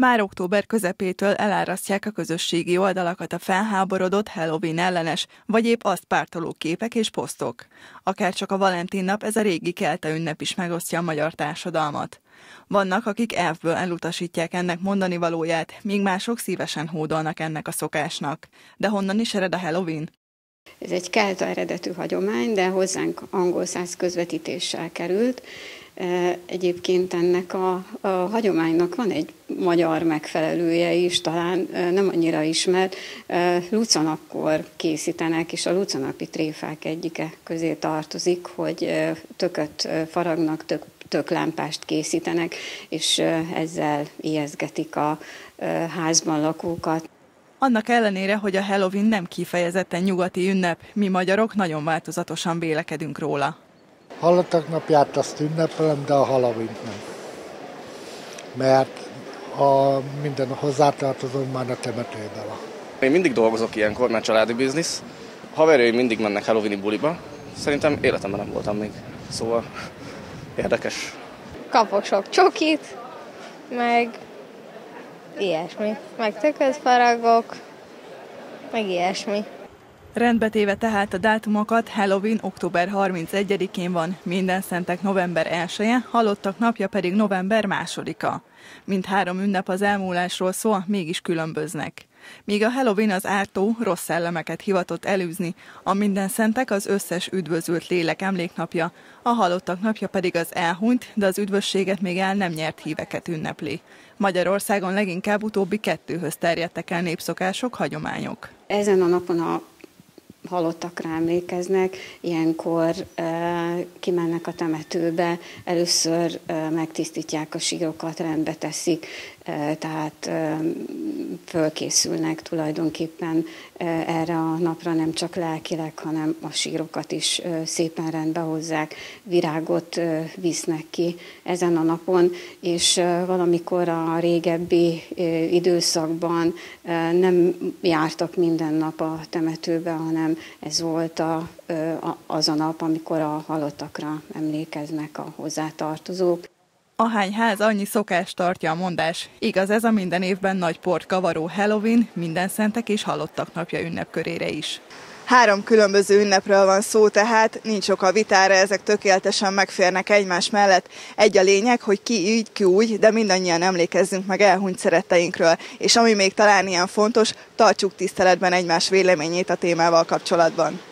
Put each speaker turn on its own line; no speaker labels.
Már október közepétől elárasztják a közösségi oldalakat a felháborodott Halloween ellenes, vagy épp azt pártoló képek és posztok. Akár csak a Valentin nap, ez a régi kelte ünnep is megosztja a magyar társadalmat. Vannak, akik elfből elutasítják ennek mondani valóját, míg mások szívesen hódolnak ennek a szokásnak. De honnan is ered a Halloween?
Ez egy kelta eredetű hagyomány, de hozzánk angol száz közvetítéssel került. Egyébként ennek a, a hagyománynak van egy magyar megfelelője is, talán nem annyira ismert. Lucanakkor készítenek, és a lucanapi tréfák egyike közé tartozik, hogy tököt faragnak, tök, töklámpást készítenek, és ezzel ijeszgetik a házban lakókat.
Annak ellenére, hogy a Halloween nem kifejezetten nyugati ünnep, mi magyarok nagyon változatosan vélekedünk róla.
Halottak napját azt ünnepelem, de a halloween nem. Mert a minden hozzátartozom már a temetőbe van.
Én mindig dolgozok ilyenkor, mert családi biznisz. Haverjaim mindig mennek Halloweeni buliba. Szerintem életemben nem voltam még. Szóval érdekes.
Kapok sok csokit, meg ilyesmi. Meg tököt faragok, meg ilyesmi.
Rendbetéve tehát a dátumokat, Halloween október 31-én van, minden szentek november 1-e, halottak napja pedig november 2-a. Mind három ünnep az elmúlásról szól, mégis különböznek. Míg a Halloween az ártó, rossz szellemeket hivatott elűzni, a minden szentek az összes üdvözült lélek emléknapja, a halottak napja pedig az elhunyt, de az üdvösséget még el nem nyert híveket ünnepli. Magyarországon leginkább utóbbi kettőhöz terjedtek el népszokások, hagyományok.
Ezen a napon a halottakra emlékeznek, ilyenkor kimennek a temetőbe, először megtisztítják a sírokat, rendbe teszik, tehát fölkészülnek tulajdonképpen erre a napra nem csak lelkileg, hanem a sírokat is szépen rendbe hozzák, virágot visznek ki ezen a napon, és valamikor a régebbi időszakban nem jártak minden nap a temetőbe, hanem ez volt a, az a nap, amikor a halottakra emlékeznek a hozzátartozók.
Ahány ház, annyi szokás tartja a mondás. Igaz ez a minden évben nagy port kavaró Halloween, minden szentek és halottak napja ünnepkörére is. Három különböző ünnepről van szó, tehát nincs ok a vitára, ezek tökéletesen megférnek egymás mellett. Egy a lényeg, hogy ki így, ki úgy, de mindannyian emlékezzünk meg elhunyt szeretteinkről. És ami még talán ilyen fontos, tartsuk tiszteletben egymás véleményét a témával kapcsolatban.